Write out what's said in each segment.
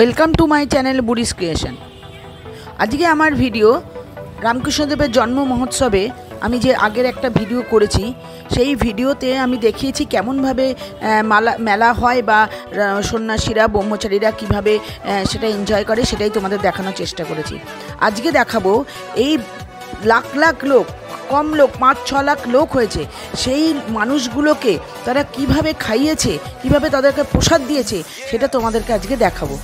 Welcome to my channel বুড়িস creation আজকে আমার ভিডিও রামকৃষ্ণদেবের জন্ম মহোৎসবে আমি যে আগের একটা ভিডিও করেছি, সেই ভিডিওতে আমি দেখিয়েছি কেমনভাবে মালা, মেলা হয় বা সন্ন্যাসীরা, ব্রহ্মচারীরা কীভাবে সেটা এনজয় করে সেটাই তোমাদের দেখানোর চেষ্টা করেছি। আজকে দেখাবো এই লাখ লাখ লোক, কম লোক, পাঁচ ছ লাখ লোক হয়েছে, সেই মানুষগুলোকে তারা কীভাবে খাইয়েছে, কীভাবে তাদেরকে প্রসাদ দিয়েছে, সেটা তোমাদেরকে আজকে দেখাবো।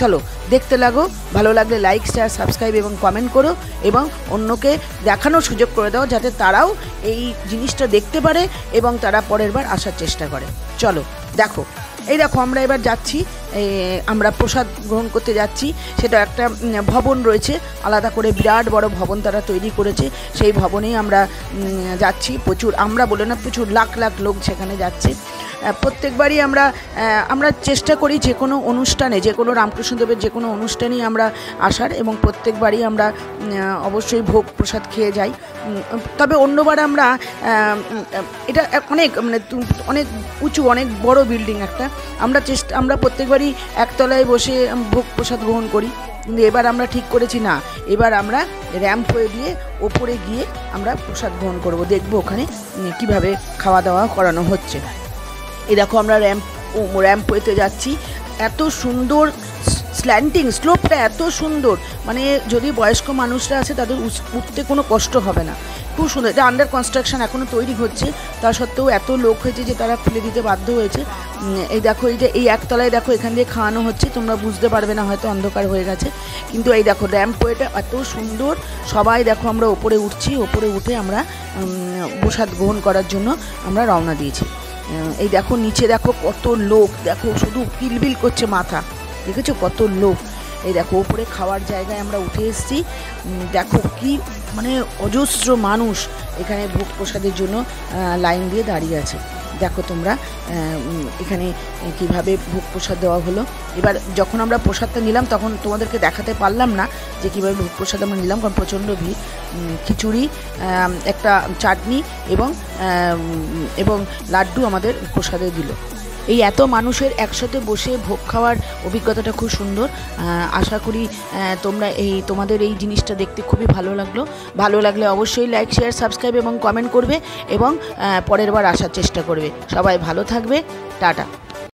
চলো, দেখতে লাগো, ভালো লাগলে লাইক শেয়ার সাবস্ক্রাইব এবং কমেন্ট করো এবং অন্যকে দেখানোর সুযোগ করে দাও যাতে তারাও এই জিনিসটা দেখতে পারে এবং তারা পরের বার আসার চেষ্টা করে। চলো, দেখো, এই দেখো আমরা এবার যাচ্ছি আমরা প্রসাদ গ্রহণ করতে যাচ্ছি। সেটা একটা ভবন রয়েছে। আলাদা করে বিরাট বড় ভবন তারা তৈরি করেছে। সেই ভবনেই আমরা যাচ্ছি। প্রচুর, আমরা বলে না, প্রচুর লাখ লাখ লোক সেখানে যাচ্ছে। প্রত্যেকবারই আমরা আমরা চেষ্টা করি যে কোনো অনুষ্ঠানে, যে কোনো রামকৃষ্ণদেবের যে কোনো অনুষ্ঠানেই আমরা আসার এবং প্রত্যেকবারই আমরা অবশ্যই ভোগ প্রসাদ খেয়ে যাই। তবে অন্যবার আমরা এটা অনেক মানে অনেক উঁচু, অনেক বড় বিল্ডিং একটা। আমরা চেষ্টা, আমরা প্রত্যেকবারই একতলায় বসে ভোগ প্রসাদ গ্রহণ করি। কিন্তু এবার আমরা ঠিক করেছি না। এবার আমরা র্যাম্প হয়ে দিয়ে ওপরে গিয়ে আমরা প্রসাদ গ্রহণ করব। দেখব ওখানে কীভাবে খাওয়া দাওয়া করানো হচ্ছে। এই দেখো আমরা র্যাম্প র্যাম্প হয়েতে যাচ্ছি। এত সুন্দর স্ল্যান্টিং স্লোপটা এত সুন্দর। মানে যদি বয়স্ক মানুষরা আছে, তাদের উঠতে কোনো কষ্ট হবে না। খুব সুন্দর। এটা আন্ডার কনস্ট্রাকশন এখনও তৈরি হচ্ছে। তা সত্ত্বেও এত লোক হয়েছে যে তারা খুলে দিতে বাধ্য হয়েছে। এই দেখো, এই যে এই একতলায় দেখো, এখান দিয়ে খাওয়ানো হচ্ছে। তোমরা বুঝতে পারবে না, হয়তো অন্ধকার হয়ে গেছে। কিন্তু এই দেখো র্যাম্প ওয়েটা এত সুন্দর। সবাই দেখো, আমরা ওপরে উঠছি। ওপরে উঠে আমরা প্রসাদ গ্রহণ করার জন্য আমরা রওনা দিয়েছি। এই দেখো, নিচে দেখো কত লোক। দেখো, শুধু কিলবিল করছে মাথা। দেখেছ কত লোক? এই দেখো ওপরে খাওয়ার জায়গায় আমরা উঠে এসেছি। দেখো কি মানে অজস্র মানুষ এখানে ভোগ প্রসাদের জন্য লাইন দিয়ে দাঁড়িয়ে আছে। দেখো তোমরা এখানে কীভাবে ভোগ প্রসাদ দেওয়া হলো। এবার যখন আমরা প্রসাদটা নিলাম, তখন তোমাদেরকে দেখাতে পারলাম না যে কীভাবে ভোগ প্রসাদ আমরা নিলাম, কারণ প্রচণ্ড ভিড়। খিচুড়ি একটা চাটনি এবং এবং লাড্ডু আমাদের প্রসাদে দিল। এই এত মানুষের একসাথে বসে ভোগ খাওয়ার অভিজ্ঞতাটা খুব সুন্দর। আশা করি তোমরা এই, তোমাদের এই জিনিসটা দেখতে খুবই ভালো লাগল। ভালো লাগলে অবশ্যই লাইক শেয়ার সাবস্ক্রাইব এবং কমেন্ট করবে এবং পরের বার আসার চেষ্টা করবে। সবাই ভালো থাকবে। টাটা।